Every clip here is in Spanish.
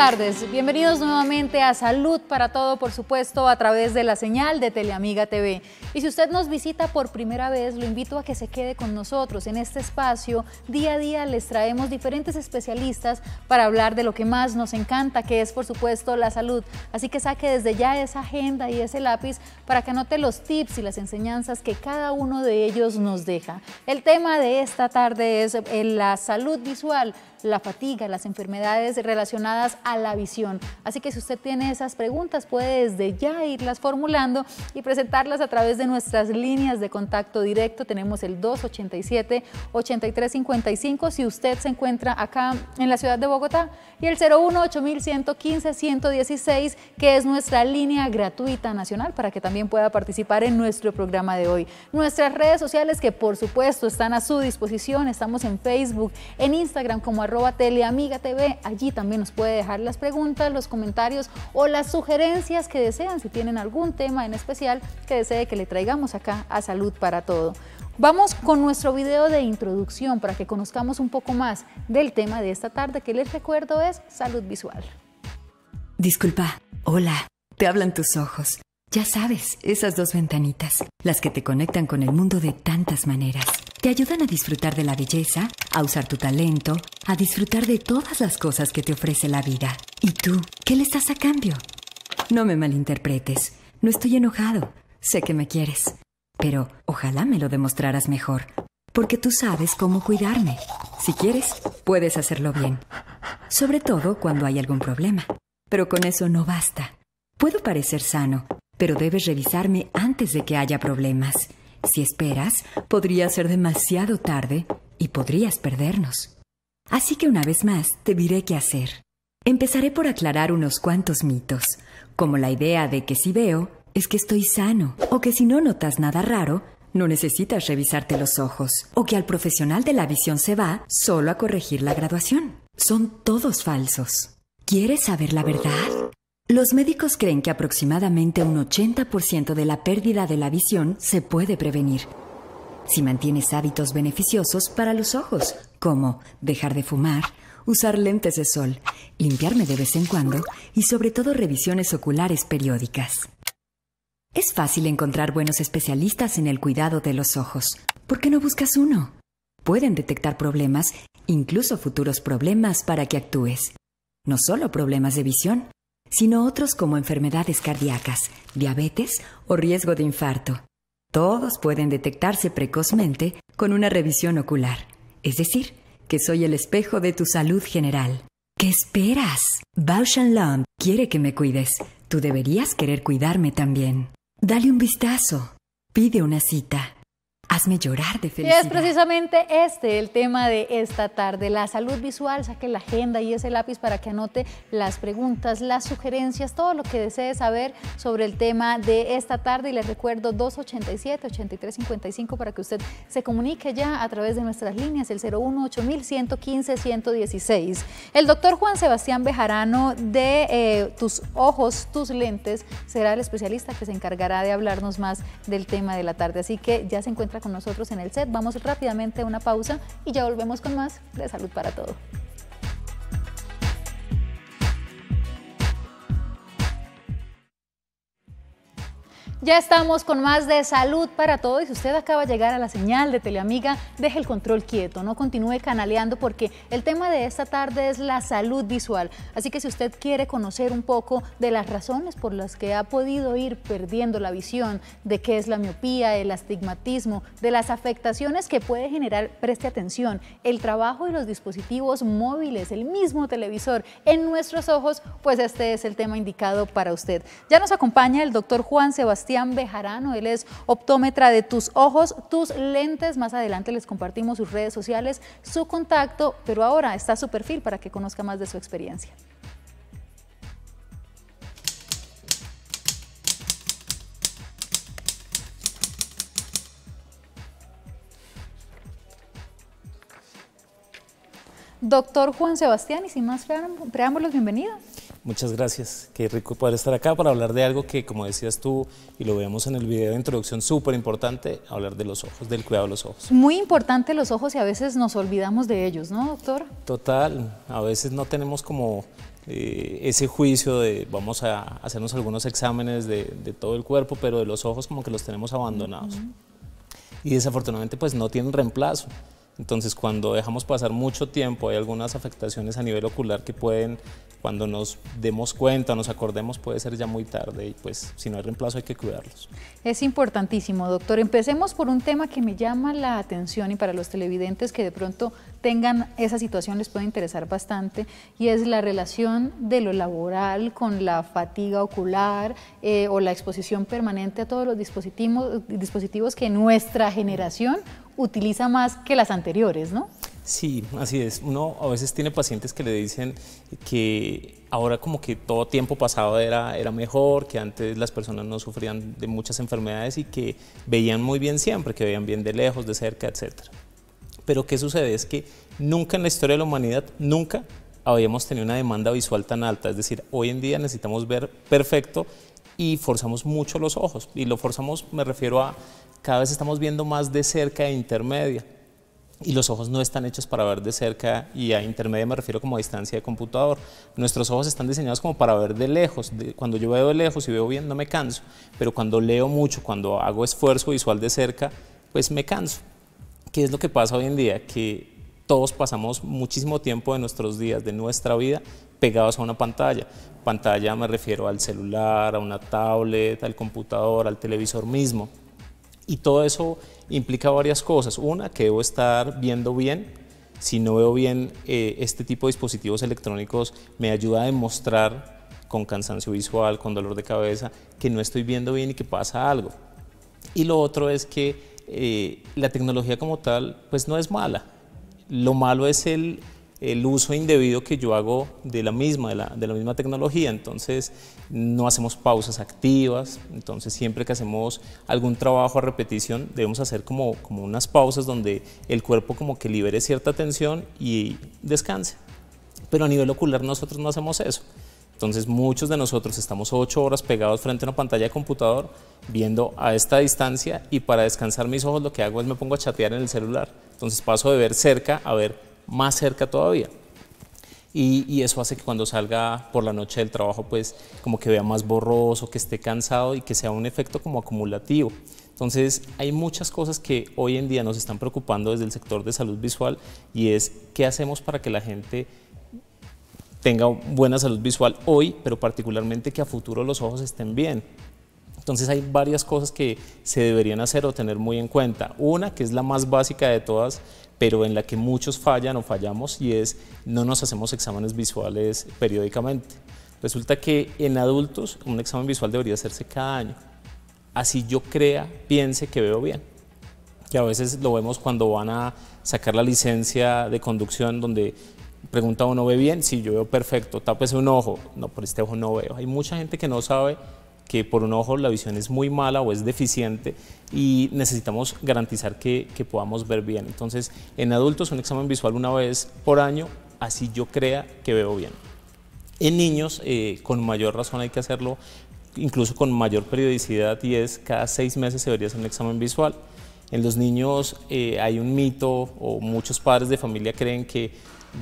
tardes. Bienvenidos nuevamente a Salud para Todo, por supuesto, a través de la señal de Teleamiga TV. Y si usted nos visita por primera vez, lo invito a que se quede con nosotros. En este espacio, día a día, les traemos diferentes especialistas para hablar de lo que más nos encanta, que es, por supuesto, la salud. Así que saque desde ya esa agenda y ese lápiz para que anote los tips y las enseñanzas que cada uno de ellos nos deja. El tema de esta tarde es eh, la salud visual la fatiga, las enfermedades relacionadas a la visión. Así que si usted tiene esas preguntas, puede desde ya irlas formulando y presentarlas a través de nuestras líneas de contacto directo. Tenemos el 287-8355 si usted se encuentra acá en la ciudad de Bogotá y el 01-8115-116 que es nuestra línea gratuita nacional para que también pueda participar en nuestro programa de hoy. Nuestras redes sociales que por supuesto están a su disposición, estamos en Facebook, en Instagram como arroba teleamiga TV. Allí también nos puede dejar las preguntas, los comentarios o las sugerencias que desean, si tienen algún tema en especial que desee que le traigamos acá a Salud para Todo. Vamos con nuestro video de introducción para que conozcamos un poco más del tema de esta tarde que les recuerdo es salud visual. Disculpa, hola, te hablan tus ojos. Ya sabes, esas dos ventanitas, las que te conectan con el mundo de tantas maneras. Te ayudan a disfrutar de la belleza, a usar tu talento, a disfrutar de todas las cosas que te ofrece la vida. ¿Y tú, qué le estás a cambio? No me malinterpretes, no estoy enojado, sé que me quieres, pero ojalá me lo demostraras mejor, porque tú sabes cómo cuidarme. Si quieres, puedes hacerlo bien, sobre todo cuando hay algún problema. Pero con eso no basta. Puedo parecer sano, pero debes revisarme antes de que haya problemas. Si esperas, podría ser demasiado tarde y podrías perdernos. Así que una vez más te diré qué hacer. Empezaré por aclarar unos cuantos mitos, como la idea de que si veo es que estoy sano, o que si no notas nada raro, no necesitas revisarte los ojos, o que al profesional de la visión se va solo a corregir la graduación. Son todos falsos. ¿Quieres saber la verdad? Los médicos creen que aproximadamente un 80% de la pérdida de la visión se puede prevenir si mantienes hábitos beneficiosos para los ojos, como dejar de fumar, usar lentes de sol, limpiarme de vez en cuando y sobre todo revisiones oculares periódicas. Es fácil encontrar buenos especialistas en el cuidado de los ojos. ¿Por qué no buscas uno? Pueden detectar problemas, incluso futuros problemas, para que actúes. No solo problemas de visión, sino otros como enfermedades cardíacas, diabetes o riesgo de infarto. Todos pueden detectarse precozmente con una revisión ocular, es decir, que soy el espejo de tu salud general. ¿Qué esperas? Bausch Lomb quiere que me cuides. Tú deberías querer cuidarme también. Dale un vistazo. Pide una cita. Hazme llorar de felicidad. Y es precisamente este el tema de esta tarde, la salud visual. Saque la agenda y ese lápiz para que anote las preguntas, las sugerencias, todo lo que desee saber sobre el tema de esta tarde. Y les recuerdo 287-8355 para que usted se comunique ya a través de nuestras líneas, el 01-8115-116. El doctor Juan Sebastián Bejarano de eh, Tus Ojos, Tus Lentes, será el especialista que se encargará de hablarnos más del tema de la tarde. Así que ya se encuentra con nosotros en el set. Vamos rápidamente a una pausa y ya volvemos con más de Salud para Todo. Ya estamos con más de salud para todos. Si usted acaba de llegar a la señal de Teleamiga, deje el control quieto, no continúe canaleando porque el tema de esta tarde es la salud visual. Así que si usted quiere conocer un poco de las razones por las que ha podido ir perdiendo la visión, de qué es la miopía, el astigmatismo, de las afectaciones que puede generar, preste atención, el trabajo y los dispositivos móviles, el mismo televisor en nuestros ojos, pues este es el tema indicado para usted. Ya nos acompaña el doctor Juan Sebastián Bejarano, él es optómetra de tus ojos, tus lentes. Más adelante les compartimos sus redes sociales, su contacto, pero ahora está su perfil para que conozca más de su experiencia. Doctor Juan Sebastián, y sin más preámbulos, bienvenido. Muchas gracias. Qué rico poder estar acá para hablar de algo que, como decías tú, y lo vemos en el video de introducción, súper importante, hablar de los ojos, del cuidado de los ojos. Muy importante los ojos y a veces nos olvidamos de ellos, ¿no, doctor? Total. A veces no tenemos como eh, ese juicio de vamos a hacernos algunos exámenes de, todo el cuerpo, pero de los ojos como que los tenemos abandonados. Y desafortunadamente pues no tienen reemplazo. Entonces, cuando dejamos pasar mucho tiempo, hay algunas afectaciones a nivel ocular que pueden, cuando nos demos cuenta, nos acordemos, puede ser ya muy tarde y pues si no hay reemplazo hay que cuidarlos. Es importantísimo, doctor. Empecemos por un tema que me llama la atención y para los televidentes que de pronto tengan esa situación les puede interesar bastante y es la relación de lo laboral con la fatiga ocular eh, o la exposición permanente a todos los dispositivos, dispositivos que nuestra generación utiliza más que las anteriores, ¿no? Sí, así es. Uno a veces tiene pacientes que le dicen que ahora como que todo tiempo pasado era, era mejor, que antes las personas no sufrían de muchas enfermedades y que veían muy bien siempre, que veían bien de lejos, de cerca, etc. Pero ¿qué sucede? Es que nunca en la historia de la humanidad, nunca habíamos tenido una demanda visual tan alta. Es decir, hoy en día necesitamos ver perfecto y forzamos mucho los ojos. Y lo forzamos, me refiero a cada vez estamos viendo más de cerca e intermedia. Y los ojos no están hechos para ver de cerca y a intermedia me refiero como a distancia de computador. Nuestros ojos están diseñados como para ver de lejos. cuando yo veo de lejos y veo bien no me canso, pero cuando leo mucho, cuando hago esfuerzo visual de cerca, pues me canso. ¿Qué es lo que pasa hoy en día? Que todos pasamos muchísimo tiempo de nuestros días, de nuestra vida, pegados a una pantalla. Pantalla me refiero al celular, a una tablet, al computador, al televisor mismo. Y todo eso implica varias cosas. Una, que debo estar viendo bien. Si no veo bien eh, este tipo de dispositivos electrónicos, me ayuda a demostrar con cansancio visual, con dolor de cabeza, que no estoy viendo bien y que pasa algo. Y lo otro es que eh, la tecnología como tal, pues no es mala. Lo malo es el el uso indebido que yo hago de la misma, de la, misma tecnología. Entonces, no hacemos pausas activas. Entonces, siempre que hacemos algún trabajo a repetición, debemos hacer como, como unas pausas donde el cuerpo como que libere cierta tensión y descanse. Pero a nivel ocular nosotros no hacemos eso. Entonces muchos de nosotros estamos ocho horas pegados frente a una pantalla de computador viendo a esta distancia y para descansar mis ojos lo que hago es me pongo a chatear en el celular. Entonces paso de ver cerca a ver más cerca todavía. Y, eso hace que cuando salga por la noche del trabajo, pues como que vea más borroso, que esté cansado y que sea un efecto como acumulativo. Entonces, hay muchas cosas que hoy en día nos están preocupando desde el sector de salud visual y es qué hacemos para que la gente tenga buena salud visual hoy, pero particularmente que a futuro los ojos estén bien. Entonces hay varias cosas que se deberían hacer o tener muy en cuenta. Una, que es la más básica de todas, pero en la que muchos fallan o fallamos y es no nos hacemos exámenes visuales periódicamente. Resulta que en adultos un examen visual debería hacerse cada año. Así yo crea, piense que veo bien. Que a veces lo vemos cuando van a sacar la licencia de conducción donde pregunta uno, ¿ve bien? Sí, yo veo perfecto, tápese un ojo. No, por este ojo no veo. Hay mucha gente que no sabe que por un ojo la visión es muy mala o es deficiente y necesitamos garantizar que, podamos ver bien. Entonces, en adultos un examen visual una vez por año, así yo crea que veo bien. En niños, eh, con mayor razón hay que hacerlo, incluso con mayor periodicidad, y es cada seis meses se debería hacer un examen visual. En los niños eh, hay un mito o muchos padres de familia creen que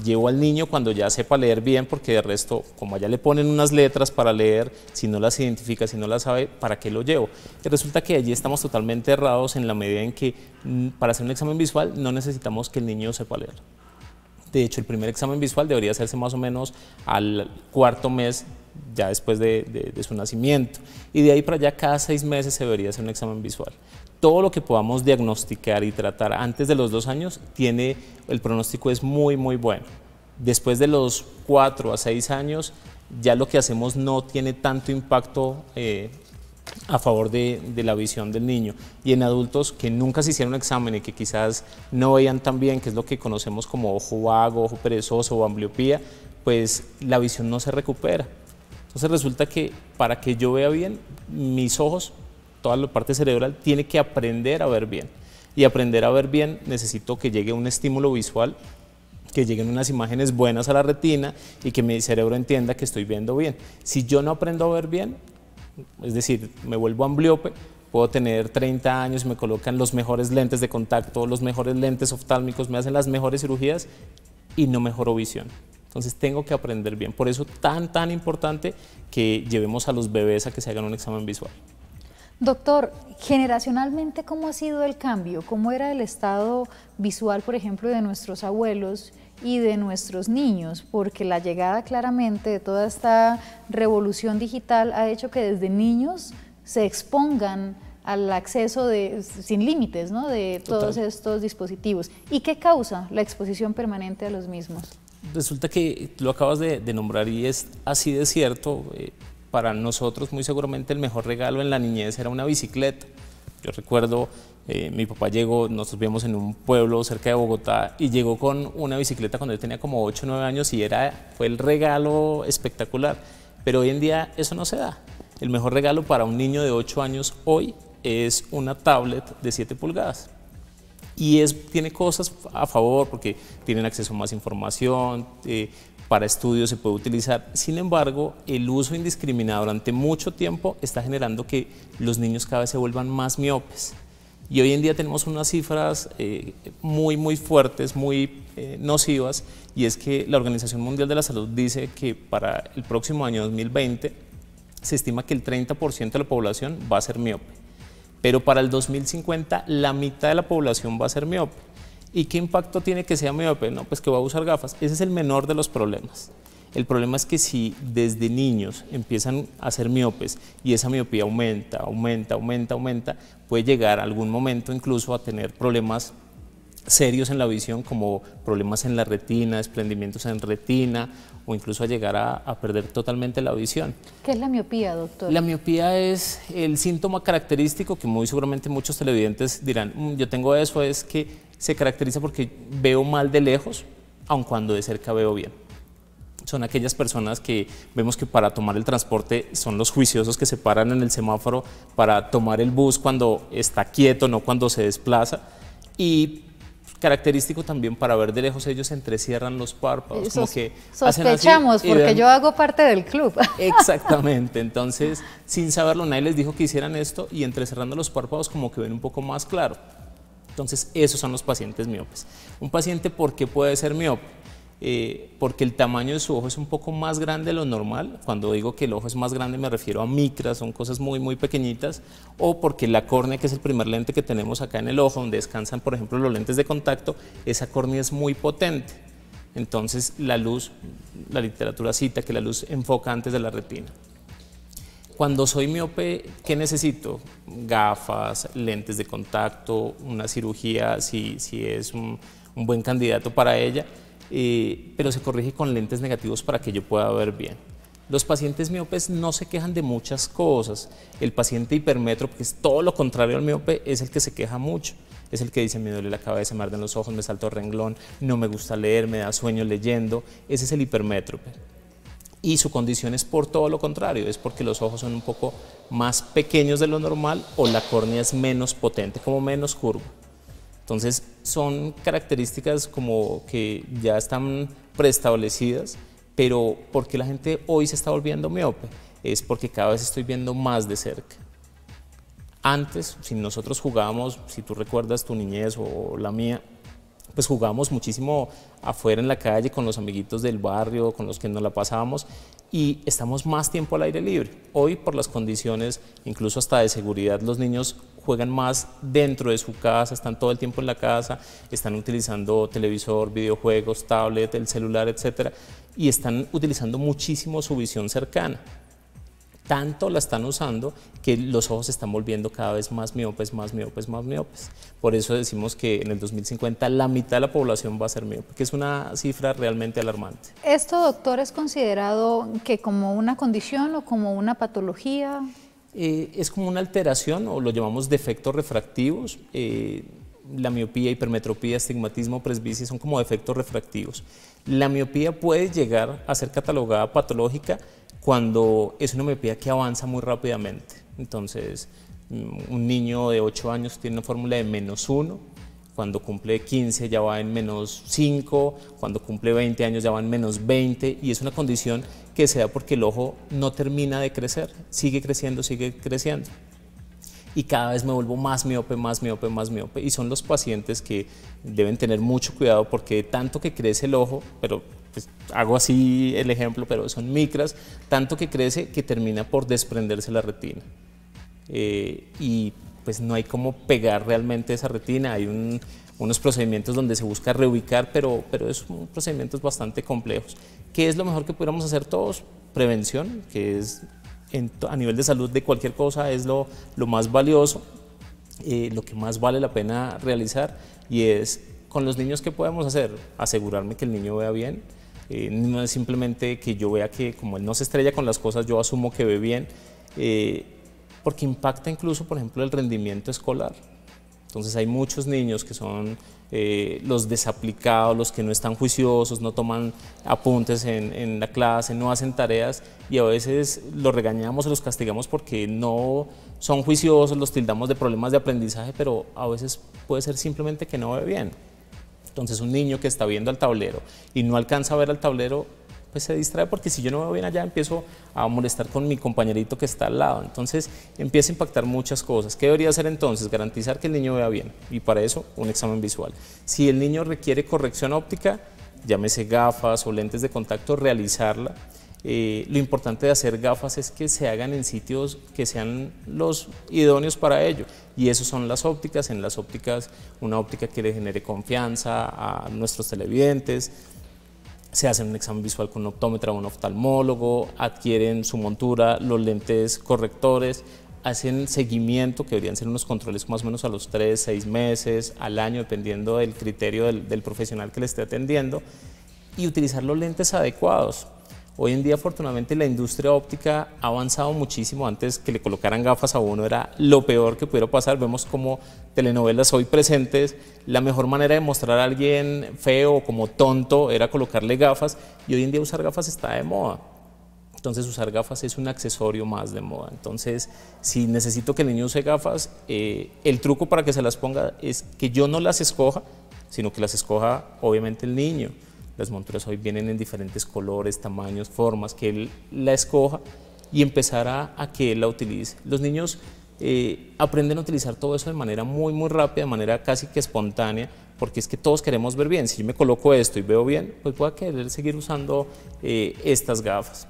llevo al niño cuando ya sepa leer bien, porque de resto, como allá le ponen unas letras para leer, si no las identifica, si no las sabe, ¿para qué lo llevo? Y resulta que allí estamos totalmente errados en la medida en que mm, para hacer un examen visual no necesitamos que el niño sepa leer. De hecho, el primer examen visual debería hacerse más o menos al cuarto mes ya después de, de, su nacimiento. Y de ahí para allá cada seis meses se debería hacer un examen visual todo lo que podamos diagnosticar y tratar antes de los dos años, tiene, el pronóstico es muy, muy bueno. Después de los cuatro a seis años, ya lo que hacemos no tiene tanto impacto eh, a favor de, la visión del niño. Y en adultos que nunca se hicieron un examen y que quizás no veían tan bien, que es lo que conocemos como ojo vago, ojo perezoso o ambliopía, pues la visión no se recupera. Entonces resulta que para que yo vea bien, mis ojos toda la parte cerebral tiene que aprender a ver bien. Y aprender a ver bien necesito que llegue un estímulo visual, que lleguen unas imágenes buenas a la retina y que mi cerebro entienda que estoy viendo bien. Si yo no aprendo a ver bien, es decir, me vuelvo ambliope, puedo tener 30 años, me colocan los mejores lentes de contacto, los mejores lentes oftálmicos, me hacen las mejores cirugías y no mejoro visión. Entonces tengo que aprender bien. Por eso tan, tan importante que llevemos a los bebés a que se hagan un examen visual. Doctor, generacionalmente, ¿cómo ha sido el cambio? ¿Cómo era el estado visual, por ejemplo, de nuestros abuelos y de nuestros niños? Porque la llegada claramente de toda esta revolución digital ha hecho que desde niños se expongan al acceso de, sin límites ¿no? de todos estos dispositivos. ¿Y qué causa la exposición permanente a los mismos? Resulta que lo acabas de, nombrar y es así de cierto. Eh, para nosotros muy seguramente el mejor regalo en la niñez era una bicicleta. Yo recuerdo, eh, mi papá llegó, nosotros vivíamos en un pueblo cerca de Bogotá y llegó con una bicicleta cuando yo tenía como 8 o 9 años y era, fue el regalo espectacular. Pero hoy en día eso no se da. El mejor regalo para un niño de 8 años hoy es una tablet de 7 pulgadas. Y es, tiene cosas a favor porque tienen acceso a más información, eh, para estudios se puede utilizar. Sin embargo, el uso indiscriminado durante mucho tiempo está generando que los niños cada vez se vuelvan más miopes. Y hoy en día tenemos unas cifras eh, muy, muy fuertes, muy eh, nocivas, y es que la Organización Mundial de la Salud dice que para el próximo año 2020 se estima que el 30% de la población va a ser miope, pero para el 2050 la mitad de la población va a ser miope. ¿Y qué impacto tiene que sea miope? No, pues que va a usar gafas. Ese es el menor de los problemas. El problema es que si desde niños empiezan a ser miopes y esa miopía aumenta, aumenta, aumenta, aumenta, puede llegar a algún momento incluso a tener problemas serios en la visión como problemas en la retina, desprendimientos en retina o incluso a llegar a, perder totalmente la visión. ¿Qué es la miopía, doctor? La miopía es el síntoma característico que muy seguramente muchos televidentes dirán, mm, yo tengo eso, es que se caracteriza porque veo mal de lejos, aun cuando de cerca veo bien. Son aquellas personas que vemos que para tomar el transporte son los juiciosos que se paran en el semáforo para tomar el bus cuando está quieto, no cuando se desplaza. Y característico también para ver de lejos ellos entrecierran los párpados. como que sospechamos porque yo hago parte del club. Exactamente, entonces sin saberlo nadie les dijo que hicieran esto y entrecerrando los párpados como que ven un poco más claro. Entonces, esos son los pacientes miopes. Un paciente, ¿por qué puede ser miope? Eh, porque el tamaño de su ojo es un poco más grande de lo normal. Cuando digo que el ojo es más grande me refiero a micras, son cosas muy, muy pequeñitas, o porque la córnea, que es el primer lente que tenemos acá en el ojo, donde descansan, por ejemplo, los lentes de contacto, esa córnea es muy potente. Entonces, la luz, la literatura cita que la luz enfoca antes de la retina. Cuando soy miope, ¿qué necesito? Gafas, lentes de contacto, una cirugía si, si es un, buen candidato para ella, eh, pero se corrige con lentes negativos para que yo pueda ver bien. Los pacientes miopes no se quejan de muchas cosas. El paciente hipermetro, que es todo lo contrario al miope, es el que se queja mucho. Es el que dice, me duele la cabeza, me arden los ojos, me salto el renglón, no me gusta leer, me da sueño leyendo. Ese es el hipermétrope y su condición es por todo lo contrario, es porque los ojos son un poco más pequeños de lo normal o la córnea es menos potente, como menos curva. Entonces son características como que ya están preestablecidas, pero porque la gente hoy se está volviendo miope? Es porque cada vez estoy viendo más de cerca. Antes, si nosotros jugábamos, si tú recuerdas tu niñez o la mía, pues jugábamos muchísimo afuera en la calle con los amiguitos del barrio, con los que nos la pasábamos y estamos más tiempo al aire libre. Hoy por las condiciones, incluso hasta de seguridad, los niños juegan más dentro de su casa, están todo el tiempo en la casa, están utilizando televisor, videojuegos, tablet, el celular, etcétera, y están utilizando muchísimo su visión cercana tanto la están usando que los ojos se están volviendo cada vez más miopes, más miopes, más miopes. Por eso decimos que en el 2050 la mitad de la población va a ser miope, que es una cifra realmente alarmante. ¿Esto, doctor, es considerado que como una condición o como una patología? Eh, es como una alteración o lo llamamos defectos refractivos. Eh, la miopía, hipermetropía, estigmatismo, presbicia son como defectos refractivos. La miopía puede llegar a ser catalogada patológica cuando es una miopía que avanza muy rápidamente. Entonces, mm, un niño de 8 años tiene una fórmula de menos 1, cuando cumple 15 ya va en menos 5, cuando cumple 20 años ya va en menos 20 y es una condición que se da porque el ojo no termina de crecer, sigue creciendo, sigue creciendo. y cada vez me vuelvo más miope, más miope, más miope. Y son los pacientes que deben tener mucho cuidado porque tanto que crece el ojo, pero pues, hago así el ejemplo, pero son micras, tanto que crece que termina por desprenderse la retina. Eh, y pues no hay cómo pegar realmente esa retina, hay unos procedimientos donde se busca reubicar, pero, pero son procedimientos bastante complejos. ¿Qué es lo mejor que pudiéramos hacer todos? Prevención, que es a nivel de salud de cualquier cosa es lo, lo más valioso, eh, lo que más vale la pena realizar y es con los niños que podemos hacer, asegurarme que el niño vea bien, eh, no es simplemente que yo vea que como él no se estrella con las cosas, yo asumo que ve bien, eh, porque impacta incluso, por ejemplo, el rendimiento escolar. Entonces hay muchos niños que son eh, los desaplicados, los que no están juiciosos, no toman apuntes en, la clase, no hacen tareas y a veces los regañamos o los castigamos porque no son juiciosos, los tildamos de problemas de aprendizaje, pero a veces puede ser simplemente que no ve bien. Entonces un niño que está viendo al tablero y no alcanza a ver al tablero, pues se distrae porque si yo no veo bien allá empiezo a molestar con mi compañerito que está al lado. Entonces empieza a impactar muchas cosas. ¿Qué debería hacer entonces? Garantizar que el niño vea bien y para eso un examen visual. Si el niño requiere corrección óptica, llámese gafas o lentes de contacto, realizarla. Eh, lo importante de hacer gafas es que se hagan en sitios que sean los idóneos para ello. Y eso son las ópticas. En las ópticas, una óptica que le genere confianza a nuestros televidentes, se hacen un examen visual con un optómetra o un oftalmólogo, adquieren su montura, los lentes correctores, hacen seguimiento, que deberían ser unos controles más o menos a los 3, 6 meses, al año, dependiendo del criterio del, del profesional que le esté atendiendo, y utilizar los lentes adecuados. Hoy en día, afortunadamente, la industria óptica ha avanzado muchísimo. Antes que le colocaran gafas a uno era lo peor que pudiera pasar. Vemos como telenovelas hoy presentes, la mejor manera de mostrar a alguien feo o como tonto era colocarle gafas y hoy en día usar gafas está de moda. Entonces usar gafas es un accesorio más de moda. Entonces, si necesito que el niño use gafas, eh, el truco para que se las ponga es que yo no las escoja, sino que las escoja obviamente el niño. Las monturas hoy vienen en diferentes colores, tamaños, formas, que él la escoja y empezará a, que él la utilice. Los niños eh, aprenden a utilizar todo eso de manera muy, muy rápida, de manera casi que espontánea, porque es que todos queremos ver bien. Si yo me coloco esto y veo bien, pues voy a querer seguir usando eh, estas gafas.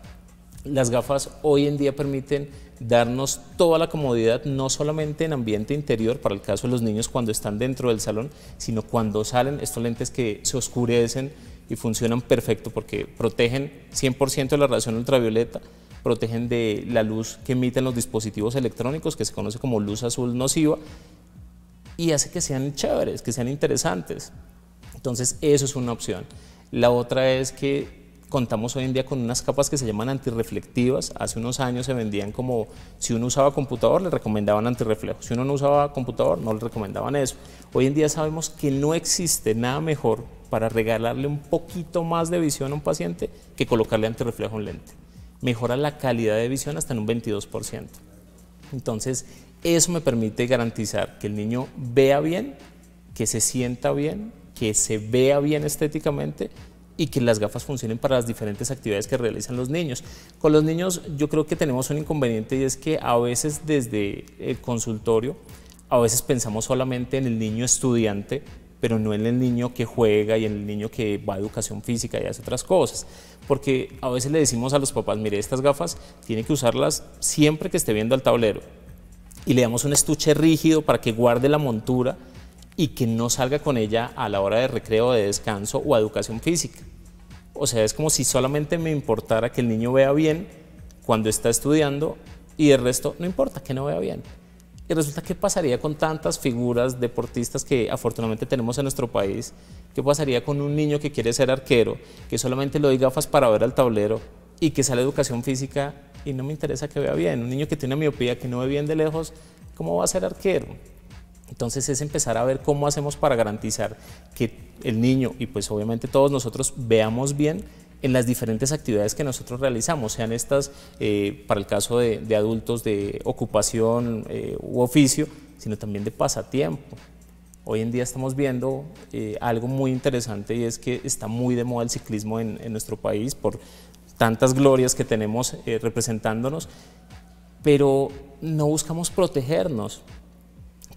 Las gafas hoy en día permiten darnos toda la comodidad, no solamente en ambiente interior, para el caso de los niños cuando están dentro del salón, sino cuando salen, estos lentes que se oscurecen, y funcionan perfecto porque protegen 100% de la radiación ultravioleta, protegen de la luz que emiten los dispositivos electrónicos, que se conoce como luz azul nociva, y hace que sean chéveres, que sean interesantes. Entonces, eso es una opción. La otra es que contamos hoy en día con unas capas que se llaman antirreflectivas. Hace unos años se vendían como si uno usaba computador, le recomendaban antirreflejo. Si uno no usaba computador, no le recomendaban eso. Hoy en día sabemos que no existe nada mejor para regalarle un poquito más de visión a un paciente que colocarle antirreflejo en lente. Mejora la calidad de visión hasta en un 22%. Entonces, eso me permite garantizar que el niño vea bien, que se sienta bien, que se vea bien estéticamente y que las gafas funcionen para las diferentes actividades que realizan los niños. Con los niños yo creo que tenemos un inconveniente y es que a veces desde el consultorio, a veces pensamos solamente en el niño estudiante pero no en el niño que juega y en el niño que va a educación física y hace otras cosas. Porque a veces le decimos a los papás, mire, estas gafas tiene que usarlas siempre que esté viendo al tablero. Y le damos un estuche rígido para que guarde la montura y que no salga con ella a la hora de recreo, de descanso o a educación física. O sea, es como si solamente me importara que el niño vea bien cuando está estudiando y el resto no importa que no vea bien. Y resulta, ¿qué pasaría con tantas figuras deportistas que afortunadamente tenemos en nuestro país? ¿Qué pasaría con un niño que quiere ser arquero, que solamente le doy gafas para ver al tablero y que sale educación física y no me interesa que vea bien? Un niño que tiene miopía, que no ve bien de lejos, ¿cómo va a ser arquero? Entonces es empezar a ver cómo hacemos para garantizar que el niño y pues obviamente todos nosotros veamos bien en las diferentes actividades que nosotros realizamos, sean estas eh, para el caso de, adultos de ocupación eh, u oficio, sino también de pasatiempo. Hoy en día estamos viendo eh, algo muy interesante y es que está muy de moda el ciclismo en, en nuestro país por tantas glorias que tenemos representándonos pero no buscamos protegernos.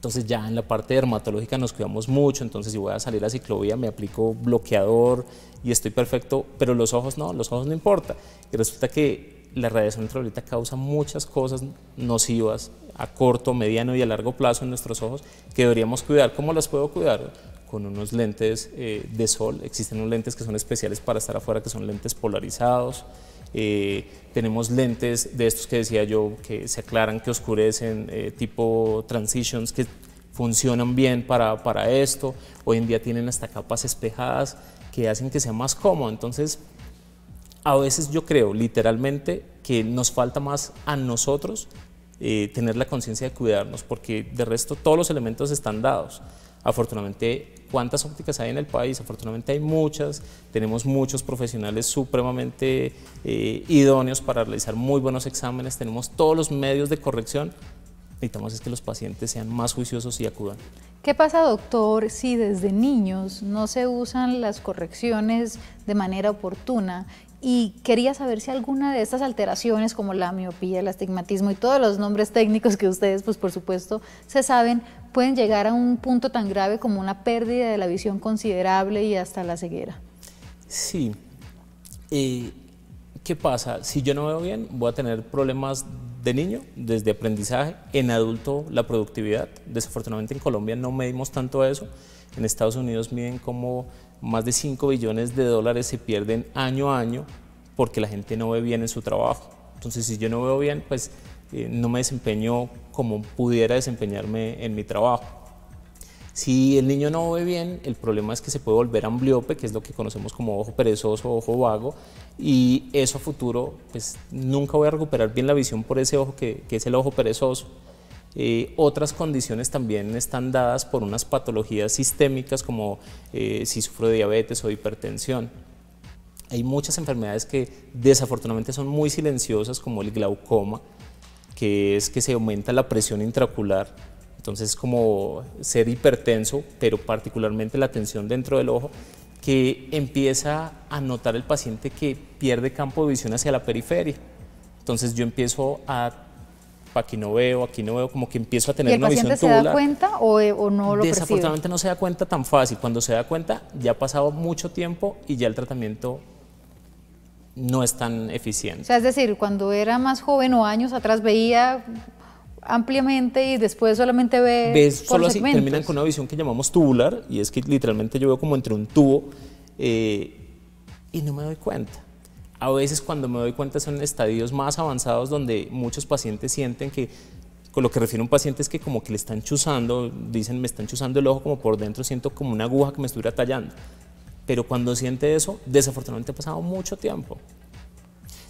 Entonces ya en la parte dermatológica nos cuidamos mucho, entonces si voy a salir a ciclovía me aplico bloqueador y estoy perfecto, pero los ojos no, los ojos no importa. Y resulta que la radiación ultravioleta causa muchas cosas nocivas a corto, mediano y a largo plazo en nuestros ojos que deberíamos cuidar. ¿Cómo las puedo cuidar? Con unos lentes eh, de sol. Existen unos lentes que son especiales para estar afuera, que son lentes polarizados. Eh, tenemos lentes de estos que decía yo, que se aclaran, que oscurecen, eh, tipo transitions, que funcionan bien para, para esto. Hoy en día tienen hasta capas espejadas que hacen que sea más cómodo. Entonces, a veces yo creo literalmente que nos falta más a nosotros eh, tener la conciencia de cuidarnos, porque de resto todos los elementos están dados. Afortunadamente, ¿cuántas ópticas hay en el país? Afortunadamente hay muchas, tenemos muchos profesionales supremamente eh, idóneos para realizar muy buenos exámenes, tenemos todos los medios de corrección, necesitamos es que los pacientes sean más juiciosos y acudan. ¿Qué pasa, doctor, si desde niños no se usan las correcciones de manera oportuna y quería saber si alguna de estas alteraciones como la miopía, el astigmatismo y todos los nombres técnicos que ustedes pues por supuesto se saben pueden llegar a un punto tan grave como una pérdida de la visión considerable y hasta la ceguera. Sí. Eh, ¿Qué pasa? Si yo no veo bien, voy a tener problemas de niño, desde aprendizaje, en adulto la productividad. Desafortunadamente en Colombia no medimos tanto eso. En Estados Unidos miden como más de 5 billones de dólares se pierden año a año porque la gente no ve bien en su trabajo. Entonces, si yo no veo bien, pues eh, no me desempeño como pudiera desempeñarme en mi trabajo. Si el niño no ve bien, el problema es que se puede volver ambliope, que es lo que conocemos como ojo perezoso ojo vago, y eso a futuro, pues nunca voy a recuperar bien la visión por ese ojo que, que es el ojo perezoso. Eh, otras condiciones también están dadas por unas patologías sistémicas como eh, si sufro de diabetes o hipertensión. Hay muchas enfermedades que desafortunadamente son muy silenciosas como el glaucoma, que es que se aumenta la presión intraocular, entonces es como ser hipertenso, pero particularmente la tensión dentro del ojo, que empieza a notar el paciente que pierde campo de visión hacia la periferia. Entonces yo empiezo a aquí no veo, aquí no veo, como que empiezo a tener una visión tubular. ¿Y el paciente se da cuenta o, eh, o no lo Desafortunadamente no se da cuenta tan fácil. Cuando se da cuenta ya ha pasado mucho tiempo y ya el tratamiento no es tan eficiente. O sea, es decir, cuando era más joven o años atrás veía ampliamente y después solamente ve Ves, solo así, terminan con una visión que llamamos tubular y es que literalmente yo veo como entre un tubo eh, y no me doy cuenta. A veces cuando me doy cuenta son estadios más avanzados donde muchos pacientes sienten que, con lo que refiere un paciente es que como que le están chuzando, dicen me están chuzando el ojo como por dentro, siento como una aguja que me estuviera tallando. Pero cuando siente eso, desafortunadamente ha pasado mucho tiempo.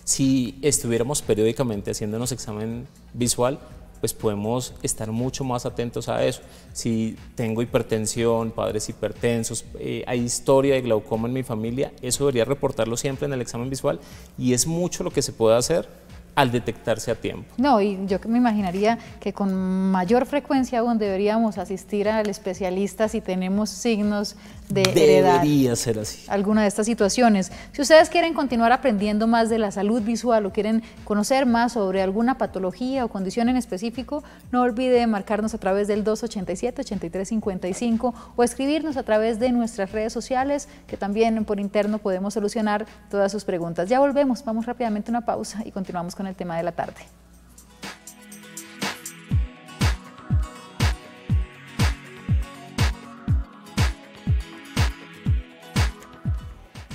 Si estuviéramos periódicamente haciéndonos examen visual, pues podemos estar mucho más atentos a eso. Si tengo hipertensión, padres hipertensos, eh, hay historia de glaucoma en mi familia, eso debería reportarlo siempre en el examen visual y es mucho lo que se puede hacer al detectarse a tiempo. No, y yo me imaginaría que con mayor frecuencia aún deberíamos asistir al especialista si tenemos signos de Debería ser así. alguna de estas situaciones. Si ustedes quieren continuar aprendiendo más de la salud visual o quieren conocer más sobre alguna patología o condición en específico, no olvide marcarnos a través del 287-8355 o escribirnos a través de nuestras redes sociales, que también por interno podemos solucionar todas sus preguntas. Ya volvemos, vamos rápidamente a una pausa y continuamos con el tema de la tarde.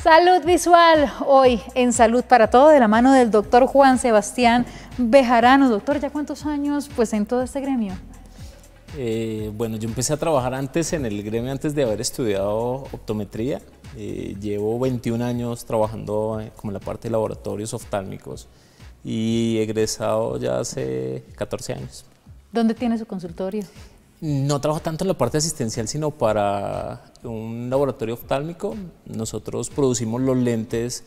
Salud visual, hoy en Salud para Todo, de la mano del doctor Juan Sebastián Bejarano. Doctor, ¿ya cuántos años pues en todo este gremio? Eh, bueno, yo empecé a trabajar antes en el gremio, antes de haber estudiado optometría. Eh, llevo 21 años trabajando eh, como en la parte de laboratorios oftálmicos y egresado ya hace 14 años. ¿Dónde tiene su consultorio? No trabajo tanto en la parte asistencial, sino para un laboratorio oftálmico. Nosotros producimos los lentes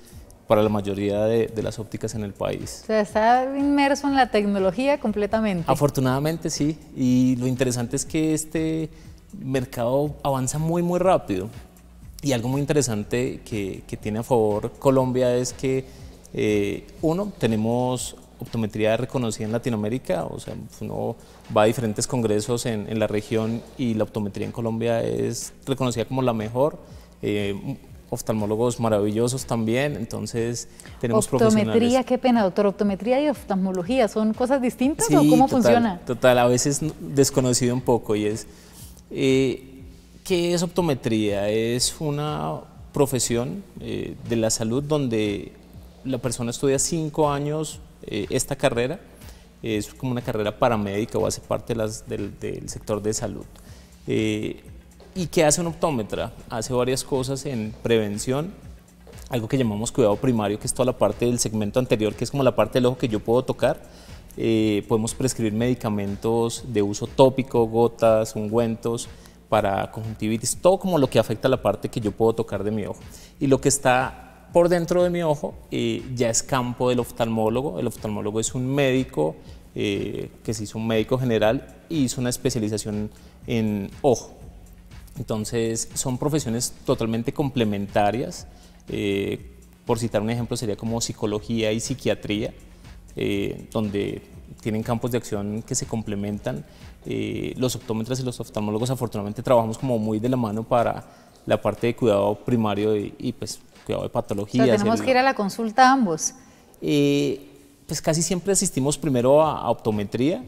para la mayoría de, las ópticas en el país. O sea, está inmerso en la tecnología completamente. Afortunadamente sí, y lo interesante es que este mercado avanza muy, muy rápido. Y algo muy interesante que, que tiene a favor Colombia es que, eh, uno, tenemos optometría reconocida en Latinoamérica, o sea, uno va a diferentes congresos en, la región y la optometría en Colombia es reconocida como la mejor. Eh, oftalmólogos maravillosos también, entonces tenemos Optometría, qué pena, doctor, optometría y oftalmología, ¿son cosas distintas o cómo funciona? Total, a veces desconocido un poco y es, eh, ¿qué es optometría? Es una profesión eh, de la salud donde la persona estudia cinco años eh, esta carrera, es como una carrera paramédica o hace parte del, sector de salud. Eh, ¿Y qué hace un optómetra? Hace varias cosas en prevención, algo que llamamos cuidado primario, que es toda la parte del segmento anterior, que es como la parte del ojo que yo puedo tocar. Eh, podemos prescribir medicamentos de uso tópico, gotas, ungüentos para conjuntivitis, todo como lo que afecta a la parte que yo puedo tocar de mi ojo. Y lo que está por dentro de mi ojo eh, ya es campo del oftalmólogo. El oftalmólogo es un médico eh, que se hizo un médico general y hizo una especialización en ojo. Entonces son profesiones totalmente complementarias. Eh, por citar un ejemplo sería como psicología y psiquiatría, donde tienen campos de acción que se complementan. los optómetras y los oftalmólogos afortunadamente trabajamos como muy de la mano para la parte de cuidado primario y pues de patologías. tenemos que ir a la consulta ambos. Eh, pues casi siempre asistimos primero a optometría,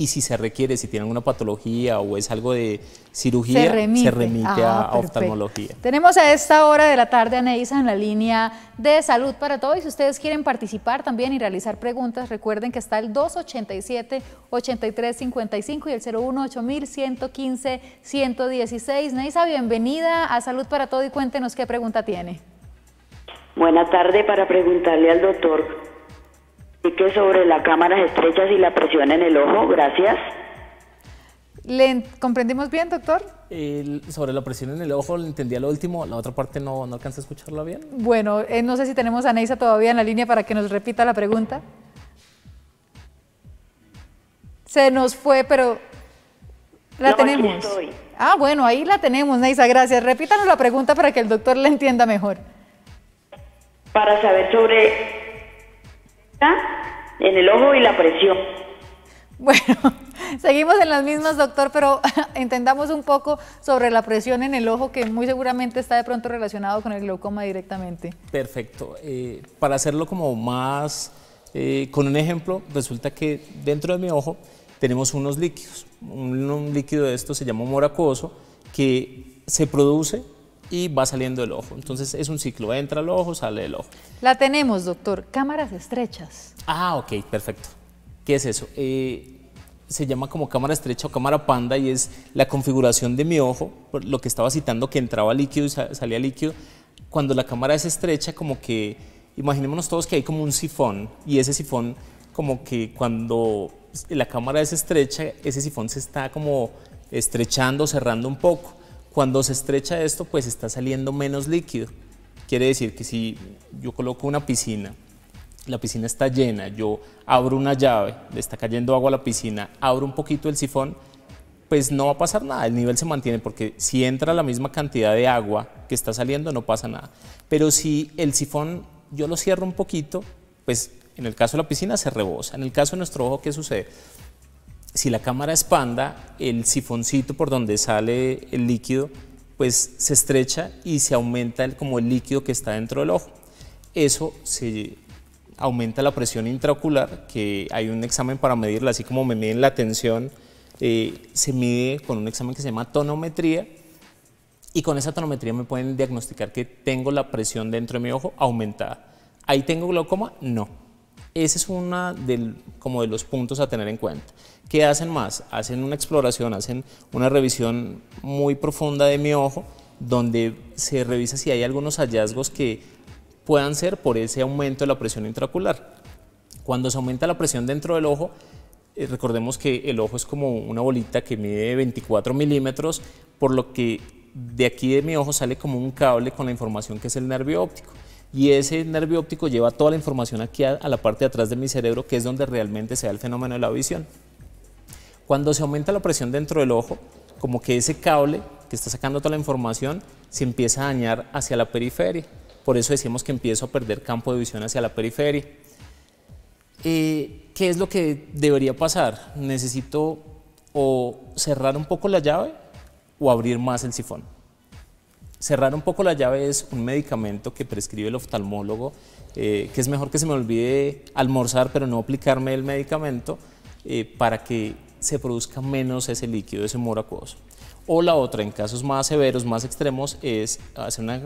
y si se requiere, si tienen alguna patología o es algo de cirugía, se remite, a, ah, oftalmología. Tenemos a esta hora de la tarde a Neisa en la línea de salud para todos y si ustedes quieren participar también y realizar preguntas, recuerden que está el 287-8355 y el 018-115-116. Neisa, bienvenida a Salud para Todo y cuéntenos qué pregunta tiene. Buena tarde para preguntarle al doctor que sobre las cámaras estrechas y la presión en el ojo, gracias. ¿Le comprendimos bien, doctor? sobre la presión en el ojo, le entendía lo último, la otra parte no, no alcanza a escucharla bien. Bueno, eh, no sé si tenemos a Neisa todavía en la línea para que nos repita la pregunta. Se nos fue, pero la tenemos. Ah, bueno, ahí la tenemos, Neisa, gracias. Repítanos la pregunta para que el doctor la entienda mejor. Para saber sobre en el ojo y la presión. Bueno, seguimos en las mismas, doctor, pero entendamos un poco sobre la presión en el ojo, que muy seguramente está de pronto relacionado con el glaucoma directamente. Perfecto. Eh, para hacerlo como más, eh, con un ejemplo, resulta que dentro de mi ojo tenemos unos líquidos. Un, un líquido de esto se llama moracoso, que se produce y va saliendo del ojo. Entonces es un ciclo, entra al ojo, sale del ojo. La tenemos, doctor, cámaras estrechas. Ah, ok, perfecto. ¿Qué es eso? Eh, se llama como cámara estrecha o cámara panda y es la configuración de mi ojo, lo que estaba citando que entraba líquido y salía líquido. Cuando la cámara es estrecha, como que, imaginémonos todos que hay como un sifón y ese sifón como que cuando la cámara es estrecha, ese sifón se está como estrechando, cerrando un poco. Cuando se estrecha esto, pues está saliendo menos líquido. Quiere decir que si yo coloco una piscina, la piscina está llena, yo abro una llave, le está cayendo agua a la piscina, abro un poquito el sifón, pues no va a pasar nada, el nivel se mantiene porque si entra la misma cantidad de agua que está saliendo no pasa nada. Pero si el sifón yo lo cierro un poquito, pues en el caso de la piscina se rebosa. En el caso de nuestro ojo, ¿qué sucede? Si la cámara expanda, el sifoncito por donde sale el líquido, pues se estrecha y se aumenta el, como el líquido que está dentro del ojo. Eso se aumenta la presión intraocular, que hay un examen para medirla, así como me miden la tensión, eh, se mide con un examen que se llama tonometría, y con esa tonometría me pueden diagnosticar que tengo la presión dentro de mi ojo aumentada. ¿Ahí tengo glaucoma? No. Ese es uno de los puntos a tener en cuenta. ¿Qué hacen más? Hacen una exploración, hacen una revisión muy profunda de mi ojo, donde se revisa si hay algunos hallazgos que puedan ser por ese aumento de la presión intraocular. Cuando se aumenta la presión dentro del ojo, eh, recordemos que el ojo es como una bolita que mide 24 milímetros, por lo que de aquí de mi ojo sale como un cable con la información que es el nervio óptico. Y ese nervio óptico lleva toda la información aquí a, a la parte de atrás de mi cerebro, que es donde realmente se da el fenómeno de la visión. Cuando se aumenta la presión dentro del ojo, como que ese cable que está sacando toda la información se empieza a dañar hacia la periferia. Por eso decimos que empiezo a perder campo de visión hacia la periferia. Eh, ¿Qué es lo que debería pasar? Necesito o cerrar un poco la llave o abrir más el sifón. Cerrar un poco la llave es un medicamento que prescribe el oftalmólogo, eh, que es mejor que se me olvide almorzar pero no aplicarme el medicamento eh, para que se produzca menos ese líquido, ese humor acuoso. O la otra, en casos más severos, más extremos, es hacer una,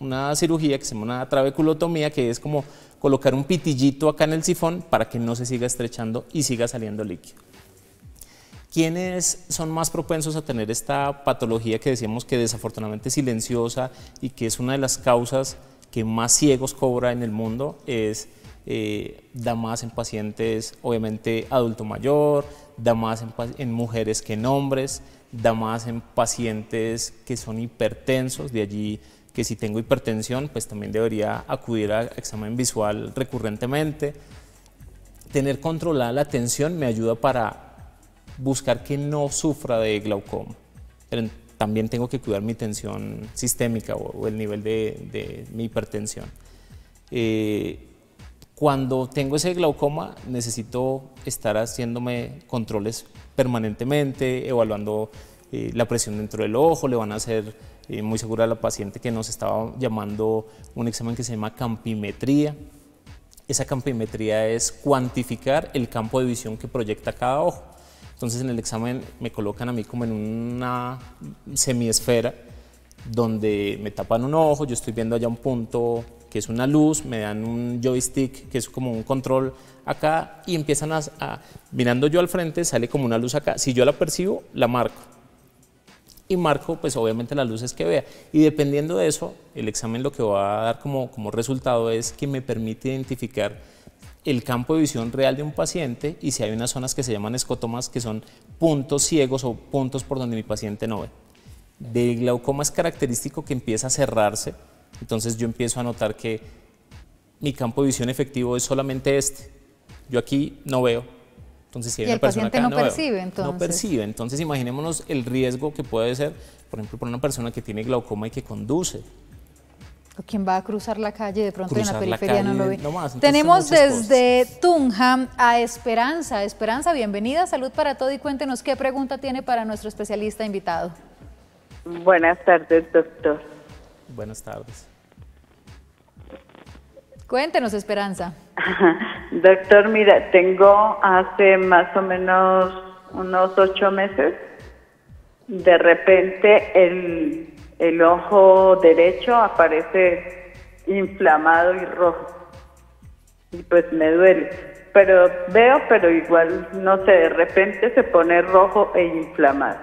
una cirugía que se llama una trabeculotomía, que es como colocar un pitillito acá en el sifón para que no se siga estrechando y siga saliendo líquido. ¿Quiénes son más propensos a tener esta patología que decíamos que desafortunadamente es silenciosa y que es una de las causas que más ciegos cobra en el mundo? Es, eh, da más en pacientes, obviamente, adulto mayor, da más en, mujeres que en hombres, da más en pacientes que son hipertensos, de allí que si tengo hipertensión, pues también debería acudir a examen visual recurrentemente. Tener controlada la tensión me ayuda para buscar que no sufra de glaucoma. Pero también tengo que cuidar mi tensión sistémica o, el nivel de, mi hipertensión. Eh, cuando tengo ese glaucoma necesito estar haciéndome controles permanentemente, evaluando eh, la presión dentro del ojo, le van a hacer eh, muy segura a la paciente que nos estaba llamando un examen que se llama campimetría. Esa campimetría es cuantificar el campo de visión que proyecta cada ojo. Entonces en el examen me colocan a mí como en una semiesfera donde me tapan un ojo, yo estoy viendo allá un punto que es una luz, me dan un joystick que es como un control acá y empiezan a, mirando yo al frente sale como una luz acá, si yo la percibo la marco. Y marco pues obviamente las luces que vea. Y dependiendo de eso el examen lo que va a dar como, como resultado es que me permite identificar el campo de visión real de un paciente y si hay unas zonas que se llaman escotomas que son puntos ciegos o puntos por donde mi paciente no ve. Del glaucoma es característico que empieza a cerrarse, entonces yo empiezo a notar que mi campo de visión efectivo es solamente este. Yo aquí no veo. Entonces, si hay y una el persona paciente acá, no, percibe, entonces. No percibe. Entonces, imaginémonos el riesgo que puede ser, por ejemplo, para una persona que tiene glaucoma y que conduce o quien va a cruzar la calle de pronto en la periferia no lo ve. más, Tenemos desde Tunja a Esperanza. Esperanza, bienvenida, salud para todo y cuéntenos qué pregunta tiene para nuestro especialista invitado. Buenas tardes, doctor. Buenas tardes. Cuéntenos, Esperanza. doctor, mira, tengo hace más o menos unos ocho meses, de repente el el ojo derecho aparece inflamado y rojo. Y pues me duele. Pero veo, pero igual, no sé, de repente se pone rojo e inflamado.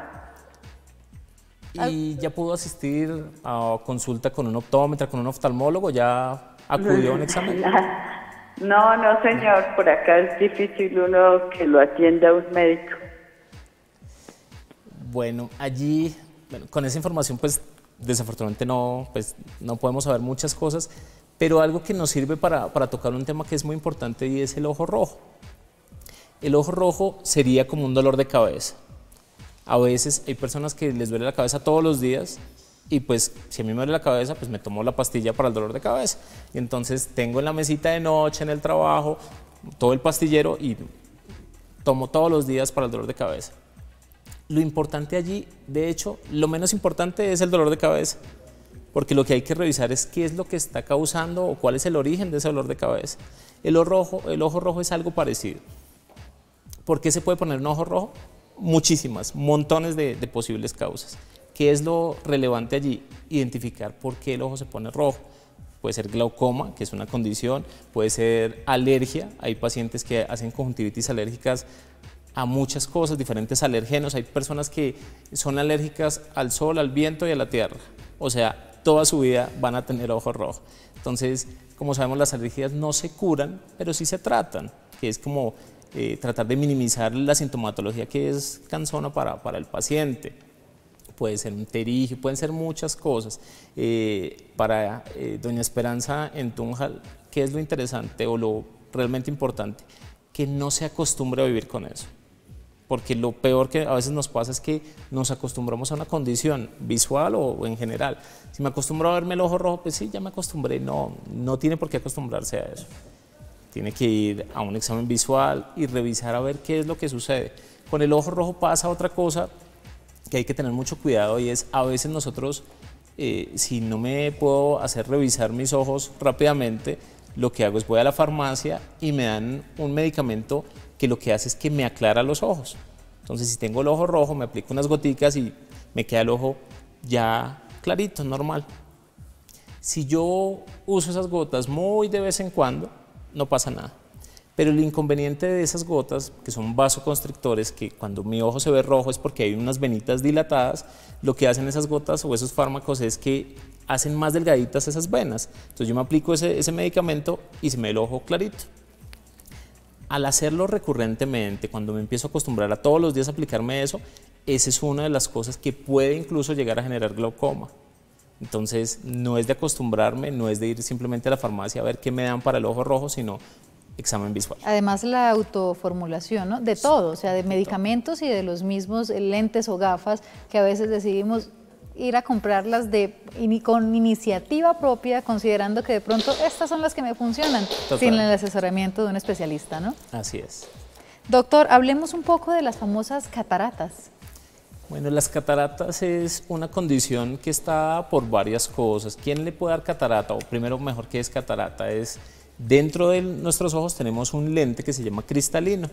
¿Y ya pudo asistir a consulta con un optómetra, con un oftalmólogo? ¿Ya acudió a un examen? No, no, señor. Por acá es difícil uno que lo atienda un médico. Bueno, allí, bueno, con esa información, pues desafortunadamente no, pues, no podemos saber muchas cosas, pero algo que nos sirve para, para tocar un tema que es muy importante y es el ojo rojo. El ojo rojo sería como un dolor de cabeza. A veces hay personas que les duele la cabeza todos los días y pues si a mí me duele la cabeza, pues me tomo la pastilla para el dolor de cabeza. Y entonces tengo en la mesita de noche, en el trabajo, todo el pastillero y tomo todos los días para el dolor de cabeza. Lo importante allí, de hecho, lo menos importante es el dolor de cabeza, porque lo que hay que revisar es qué es lo que está causando o cuál es el origen de ese dolor de cabeza. El ojo rojo, el ojo rojo es algo parecido. ¿Por qué se puede poner un ojo rojo? Muchísimas, montones de, posibles causas. ¿Qué es lo relevante allí? Identificar por qué el ojo se pone rojo puede ser glaucoma, que es una condición, puede ser alergia, hay pacientes que hacen conjuntivitis alérgicas a muchas cosas, diferentes alergenos. Hay personas que son alérgicas al sol, al viento y a la tierra. O sea, toda su vida van a tener ojo rojo. Entonces, como sabemos, las alergias no se curan, pero sí se tratan, que es como eh, tratar de minimizar la sintomatología que es cansona para, para el paciente. Puede ser un terigio, pueden ser muchas cosas. Eh, para eh, Doña Esperanza en Tunjal, ¿qué es lo interesante o lo realmente importante? Que no se acostumbre a vivir con eso porque lo peor que a veces nos pasa es que nos acostumbramos a una condición visual o, en general. Si me acostumbro a verme el ojo rojo, pues sí, ya me acostumbré, no, no tiene por qué acostumbrarse a eso. Tiene que ir a un examen visual y revisar a ver qué es lo que sucede. Con el ojo rojo pasa otra cosa que hay que tener mucho cuidado y es a veces nosotros, eh, si no me puedo hacer revisar mis ojos rápidamente, lo que hago es voy a la farmacia y me dan un medicamento que lo que hace es que me aclara los ojos. Entonces, si tengo el ojo rojo, me aplico unas goticas y me queda el ojo ya clarito, normal. Si yo uso esas gotas muy de vez en cuando, no pasa nada. Pero el inconveniente de esas gotas, que son vasoconstrictores, que cuando mi ojo se ve rojo es porque hay unas venitas dilatadas, lo que hacen esas gotas o esos fármacos es que hacen más delgaditas esas venas. Entonces yo me aplico ese, medicamento y se me ve el ojo clarito. Al hacerlo recurrentemente, cuando me empiezo a acostumbrar a todos los días aplicarme eso, esa es una de las cosas que puede incluso llegar a generar glaucoma. Entonces, no es de acostumbrarme, no es de ir simplemente a la farmacia a ver qué me dan para el ojo rojo, sino examen visual. Además, la autoformulación ¿no? de todo, o sea, de medicamentos y de los mismos lentes o gafas que a veces decidimos ir a comprarlas de, con iniciativa propia, considerando que de pronto estas son las que me funcionan, sin el asesoramiento de un especialista, ¿no? Así es. Doctor, hablemos un poco de las famosas cataratas. Bueno, las cataratas es una condición que está por varias cosas. ¿Quién le puede dar catarata? O primero, mejor, ¿qué es catarata? Es dentro de nuestros ojos tenemos un lente que se llama cristalino.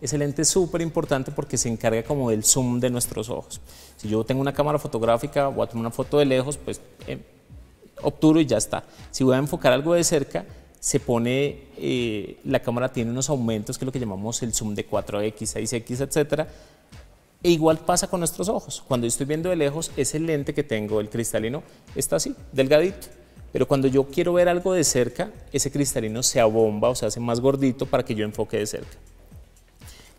Ese lente es súper importante porque se encarga como del zoom de nuestros ojos. Si yo tengo una cámara fotográfica, voy a tomar una foto de lejos, pues eh, obturo y ya está. Si voy a enfocar algo de cerca, se pone, eh, la cámara tiene unos aumentos que es lo que llamamos el zoom de 4X, 6X, etcétera. E igual pasa con nuestros ojos. Cuando yo estoy viendo de lejos, ese lente que tengo, el cristalino, está así, delgadito. Pero cuando yo quiero ver algo de cerca, ese cristalino se abomba o se hace más gordito para que yo enfoque de cerca.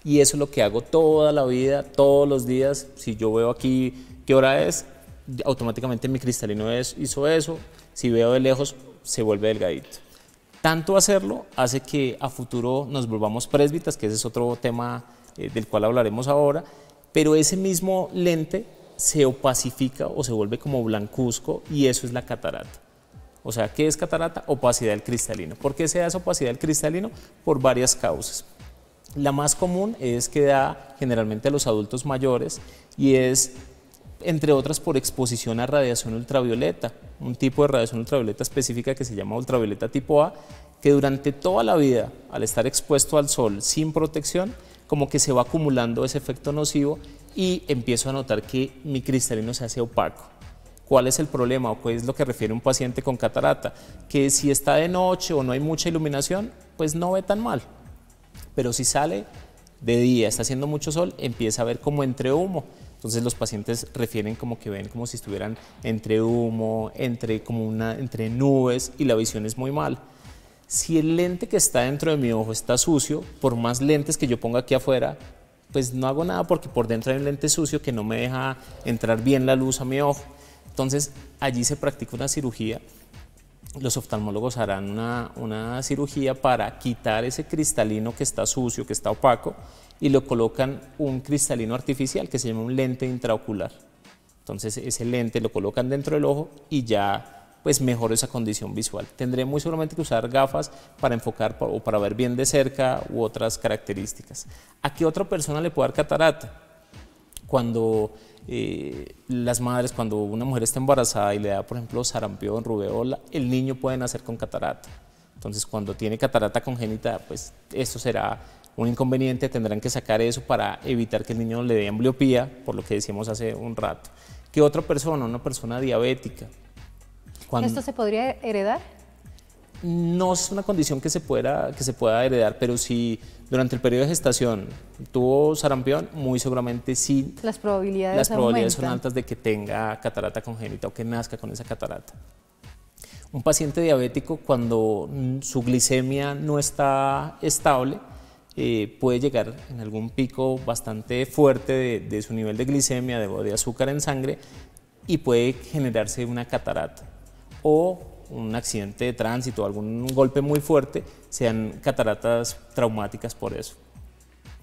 Y eso es lo que hago toda la vida, todos los días. Si yo veo aquí qué hora es, automáticamente mi cristalino es, hizo eso. Si veo de lejos, se vuelve delgadito. Tanto hacerlo hace que a futuro nos volvamos presbitas, que ese es otro tema eh, del cual hablaremos ahora, pero ese mismo lente se opacifica o se vuelve como blancuzco y eso es la catarata. O sea, ¿qué es catarata? Opacidad del cristalino. ¿Por qué se da esa opacidad del cristalino? Por varias causas. La más común es que da generalmente a los adultos mayores y es, entre otras, por exposición a radiación ultravioleta, un tipo de radiación ultravioleta específica que se llama ultravioleta tipo A, que durante toda la vida, al estar expuesto al sol sin protección, como que se va acumulando ese efecto nocivo y empiezo a notar que mi cristalino se hace opaco. ¿Cuál es el problema o qué es lo que refiere un paciente con catarata? Que si está de noche o no hay mucha iluminación, pues no ve tan mal pero si sale de día, está haciendo mucho sol, empieza a ver como entre humo. Entonces los pacientes refieren como que ven como si estuvieran entre humo, entre, como una, entre nubes y la visión es muy mal. Si el lente que está dentro de mi ojo está sucio, por más lentes que yo ponga aquí afuera, pues no hago nada porque por dentro hay un lente sucio que no me deja entrar bien la luz a mi ojo. Entonces allí se practica una cirugía los oftalmólogos harán una, cirugía para quitar ese cristalino que está sucio, que está opaco, y lo colocan un cristalino artificial que se llama un lente intraocular. Entonces ese lente lo colocan dentro del ojo y ya pues mejora esa condición visual. Tendré muy seguramente que usar gafas para enfocar o para ver bien de cerca u otras características. ¿A qué otra persona le puede dar catarata? Cuando eh, las madres, cuando una mujer está embarazada y le da, por ejemplo, sarampión, rubeola, el niño puede nacer con catarata. Entonces, cuando tiene catarata congénita, pues esto será un inconveniente, tendrán que sacar eso para evitar que el niño le dé ambliopía, por lo que decíamos hace un rato. ¿Qué otra persona? Una persona diabética. ¿Esto se podría heredar? No es una condición que se, pueda, que se pueda heredar, pero si durante el periodo de gestación tuvo sarampión, muy seguramente sí. Las probabilidades, las probabilidades son altas de que tenga catarata congénita o que nazca con esa catarata. Un paciente diabético cuando su glicemia no está estable eh, puede llegar en algún pico bastante fuerte de, su nivel de glicemia, de, de azúcar en sangre y puede generarse una catarata. O un accidente de tránsito, algún golpe muy fuerte, sean cataratas traumáticas por eso.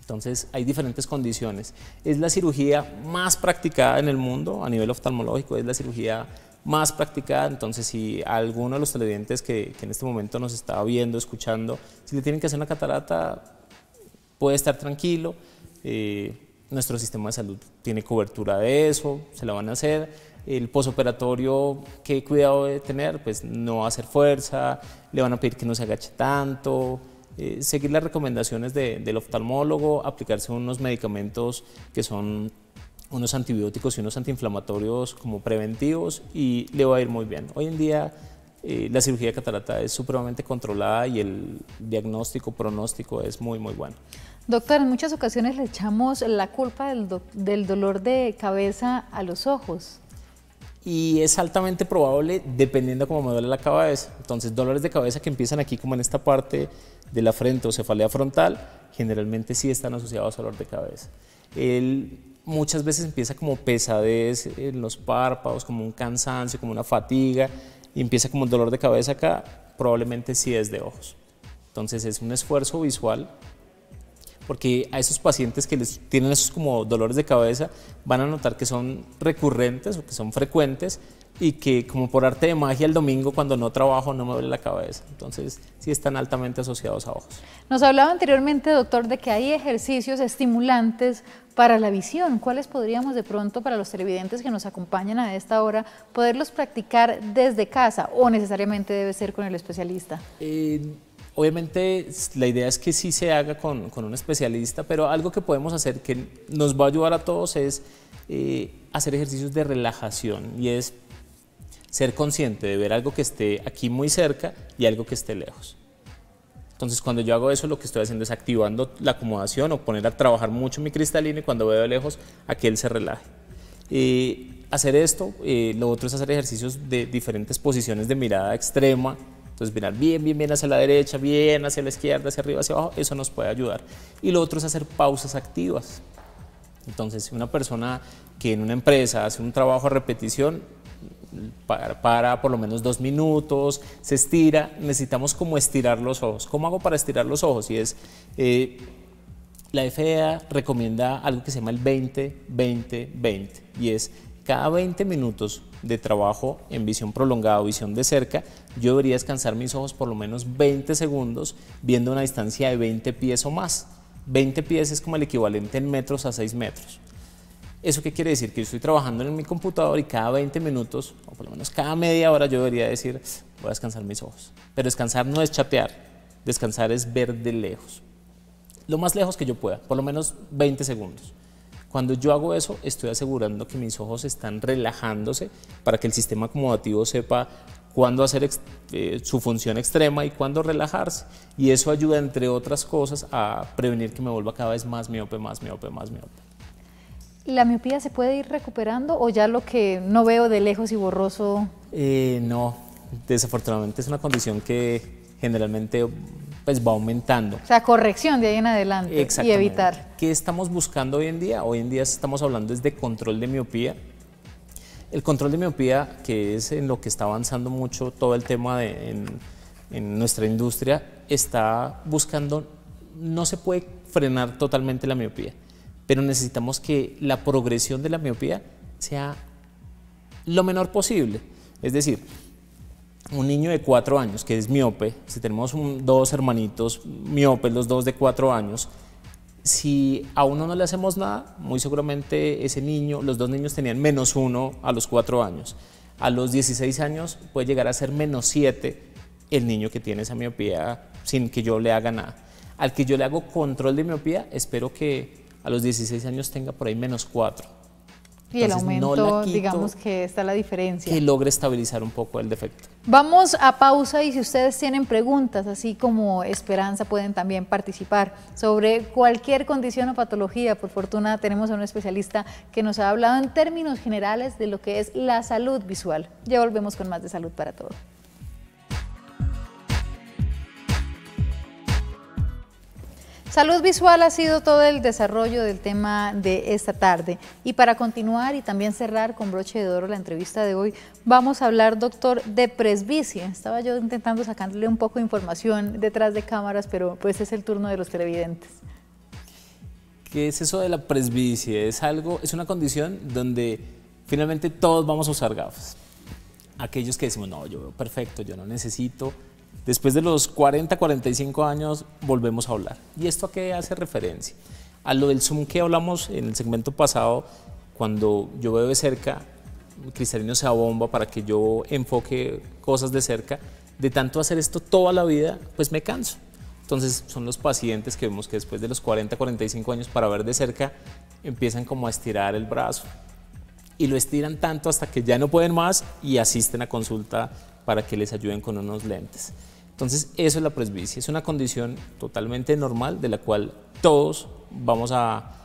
Entonces hay diferentes condiciones. Es la cirugía más practicada en el mundo a nivel oftalmológico, es la cirugía más practicada, entonces si alguno de los televidentes que, en este momento nos está viendo, escuchando, si le tienen que hacer una catarata, puede estar tranquilo. Eh, nuestro sistema de salud tiene cobertura de eso, se la van a hacer. El posoperatorio, ¿qué cuidado de tener? Pues no hacer fuerza, le van a pedir que no se agache tanto, eh, seguir las recomendaciones del oftalmólogo, aplicarse unos medicamentos que son unos antibióticos y unos antiinflamatorios como preventivos y le va a ir muy bien. Hoy en día eh, la cirugía de catarata es supremamente controlada y el diagnóstico, pronóstico es muy, muy bueno. Doctor, en muchas ocasiones le echamos la culpa del dolor de cabeza a los ojos y es altamente probable dependiendo cómo me duele la cabeza. Entonces, dolores de cabeza que empiezan aquí como en esta parte de la frente o cefalea frontal, generalmente sí están asociados a dolor de cabeza. El, muchas veces empieza como pesadez en los párpados, como un cansancio, como una fatiga, y empieza como el dolor de cabeza acá, probablemente sí es de ojos. Entonces es un esfuerzo visual porque a esos pacientes que les tienen esos como dolores de cabeza van a notar que son recurrentes o que son frecuentes y que como por arte de magia el domingo cuando no trabajo no me duele la cabeza. Entonces sí están altamente asociados a ojos. Nos hablaba anteriormente, doctor, de que hay ejercicios estimulantes para la visión. ¿Cuáles podríamos de pronto para los televidentes que nos acompañan a esta hora poderlos practicar desde casa o necesariamente debe ser con el especialista? Eh, Obviamente la idea es que sí se haga con, un especialista, pero algo que podemos hacer que nos va a ayudar a todos es eh, hacer ejercicios de relajación y es ser consciente de ver algo que esté aquí muy cerca y algo que esté lejos. Entonces cuando yo hago eso lo que estoy haciendo es activando la acomodación o poner a trabajar mucho mi cristalino y cuando veo lejos a que él se relaje. Eh, hacer esto, eh, lo otro es hacer ejercicios de diferentes posiciones de mirada extrema, entonces mirar bien, bien, bien hacia la derecha, bien hacia la izquierda, hacia arriba, hacia abajo, eso nos puede ayudar. Y lo otro es hacer pausas activas. Entonces, una persona que en una empresa hace un trabajo a repetición, para, por lo menos dos minutos, se estira, necesitamos como estirar los ojos. ¿Cómo hago para estirar los ojos? Y es, eh, la FDA recomienda algo que se llama el 20-20-20 y es cada 20 minutos de trabajo en visión prolongada o visión de cerca, yo debería descansar mis ojos por lo menos 20 segundos viendo una distancia de 20 pies o más. 20 pies es como el equivalente en metros a 6 metros. ¿Eso qué quiere decir? Que yo estoy trabajando en mi computador y cada 20 minutos, o por lo menos cada media hora, yo debería decir, voy a descansar mis ojos. Pero descansar no es chatear, descansar es ver de lejos. Lo más lejos que yo pueda, por lo menos 20 segundos. Cuando yo hago eso, estoy asegurando que mis ojos están relajándose para que el sistema acomodativo sepa cuándo hacer eh, su función extrema y cuándo relajarse. Y eso ayuda, entre otras cosas, a prevenir que me vuelva cada vez más miope, más miope, más miope. ¿La miopía se puede ir recuperando o ya lo que no veo de lejos y borroso? Eh, no, desafortunadamente es una condición que generalmente pues va aumentando. O sea, corrección de ahí en adelante y evitar. ¿Qué estamos buscando hoy en día? Hoy en día estamos hablando es de control de miopía. El control de miopía, que es en lo que está avanzando mucho todo el tema de, en, en nuestra industria, está buscando, no se puede frenar totalmente la miopía, pero necesitamos que la progresión de la miopía sea lo menor posible. Es decir, un niño de cuatro años que es miope, si tenemos dos hermanitos miopes, los dos de cuatro años, si a uno no le hacemos nada, muy seguramente ese niño, los dos niños tenían menos uno a los cuatro años. A los 16 años puede llegar a ser menos siete el niño que tiene esa miopía sin que yo le haga nada. Al que yo le hago control de miopía, espero que a los 16 años tenga por ahí menos cuatro. Y el aumento, digamos que está la diferencia. Que logre estabilizar un poco el defecto. Vamos a pausa y si ustedes tienen preguntas, así como Esperanza, pueden también participar sobre cualquier condición o patología. Por fortuna tenemos a un especialista que nos ha hablado en términos generales de lo que es la salud visual. Ya volvemos con más de salud para todos. Salud visual ha sido todo el desarrollo del tema de esta tarde. Y para continuar y también cerrar con broche de oro la entrevista de hoy, vamos a hablar, doctor, de presbicia. Estaba yo intentando sacarle un poco de información detrás de cámaras, pero pues es el turno de los televidentes. ¿Qué es eso de la presbicia? Es algo, es una condición donde finalmente todos vamos a usar gafas. aquellos que decimos, no, yo veo perfecto, yo no necesito. Después de los 40, 45 años volvemos a hablar. ¿Y esto a qué hace referencia? A lo del zoom que hablamos en el segmento pasado, cuando yo veo de cerca, cristalino se abomba para que yo enfoque cosas de cerca, de tanto hacer esto toda la vida, pues me canso. Entonces son los pacientes que vemos que después de los 40, 45 años para ver de cerca empiezan como a estirar el brazo y lo estiran tanto hasta que ya no pueden más y asisten a consulta para que les ayuden con unos lentes. Entonces eso es la presbicia, es una condición totalmente normal de la cual todos vamos a,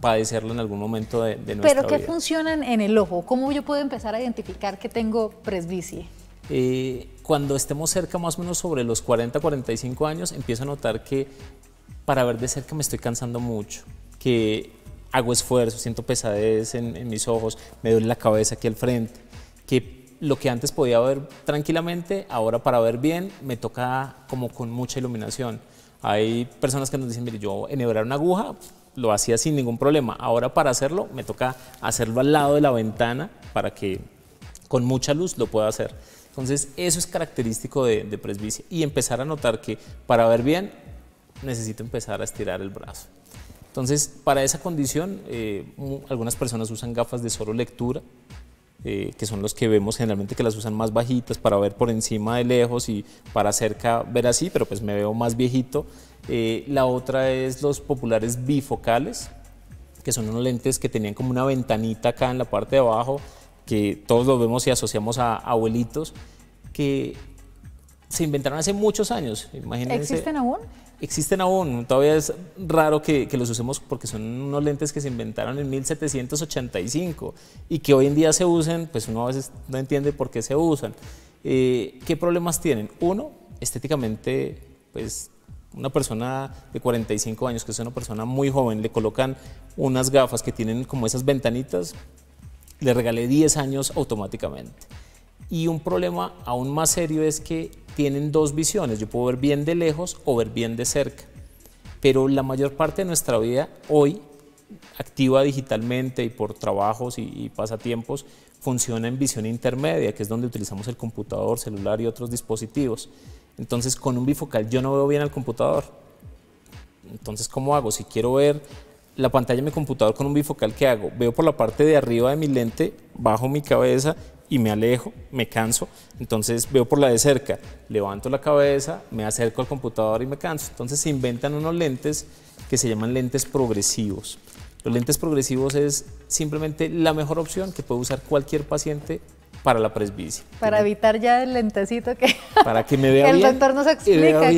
padecerlo en algún momento de, de nuestra vida. ¿Pero qué funcionan en el ojo? ¿Cómo yo puedo empezar a identificar que tengo presbicia? Eh, cuando estemos cerca más o menos sobre los 40, 45 años, empiezo a notar que para ver de cerca me estoy cansando mucho, que hago esfuerzo, siento pesadez en, mis ojos, me duele la cabeza aquí al frente, que lo que antes podía ver tranquilamente, ahora para ver bien me toca como con mucha iluminación. Hay personas que nos dicen, mire, yo enhebrar una aguja lo hacía sin ningún problema, ahora para hacerlo me toca hacerlo al lado de la ventana para que con mucha luz lo pueda hacer. Entonces, eso es característico de, presbicia y empezar a notar que para ver bien necesito empezar a estirar el brazo. Entonces, para esa condición, eh, algunas personas usan gafas de solo lectura, eh, que son los que vemos generalmente que las usan más bajitas para ver por encima de lejos y para cerca ver así, pero pues me veo más viejito. Eh, la otra es los populares bifocales, que son unos lentes que tenían como una ventanita acá en la parte de abajo que todos lo vemos y asociamos a abuelitos, que se inventaron hace muchos años. Imagínense, ¿Existen aún? Existen aún, todavía es raro que, los usemos porque son unos lentes que se inventaron en 1785 y que hoy en día se usen, pues uno a veces no entiende por qué se usan. Eh, ¿Qué problemas tienen? Uno, estéticamente, pues una persona de 45 años, que es una persona muy joven, le colocan unas gafas que tienen como esas ventanitas, le regalé 10 años automáticamente. Y un problema aún más serio es que tienen dos visiones, yo puedo ver bien de lejos o ver bien de cerca, pero la mayor parte de nuestra vida hoy, activa digitalmente y por trabajos y, pasatiempos, funciona en visión intermedia, que es donde utilizamos el computador, celular y otros dispositivos. Entonces, con un bifocal yo no veo bien al computador. Entonces, ¿cómo hago? Si quiero ver la pantalla de mi computador con un bifocal, ¿qué hago? Veo por la parte de arriba de mi lente, bajo mi cabeza y me alejo, me canso. Entonces veo por la de cerca, levanto la cabeza, me acerco al computador y me canso. Entonces se inventan unos lentes que se llaman lentes progresivos. Los lentes progresivos es simplemente la mejor opción que puede usar cualquier paciente para la presbicia. Para evitar ya el lentecito que, para que me vea el bien, doctor nos explica.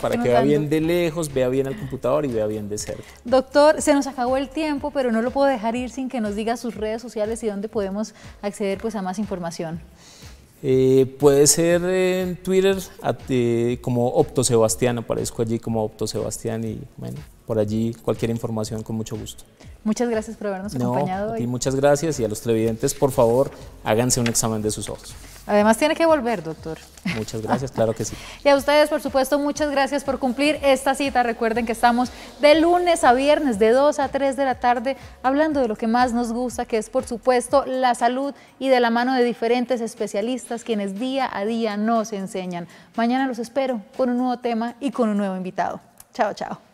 para que vea bien de lejos, vea bien al computador y vea bien de cerca. Doctor, se nos acabó el tiempo, pero no lo puedo dejar ir sin que nos diga sus redes sociales y dónde podemos acceder pues, a más información. Eh, puede ser en Twitter como Opto Sebastián, aparezco allí como Opto Sebastián y bueno, por allí cualquier información con mucho gusto. Muchas gracias por habernos acompañado. Y muchas gracias y a los televidentes, por favor, háganse un examen de sus ojos. Además tiene que volver, doctor. Muchas gracias, claro que sí. y a ustedes, por supuesto, muchas gracias por cumplir esta cita. Recuerden que estamos de lunes a viernes, de 2 a 3 de la tarde, hablando de lo que más nos gusta, que es, por supuesto, la salud y de la mano de diferentes especialistas quienes día a día nos enseñan. Mañana los espero con un nuevo tema y con un nuevo invitado. Chao, chao.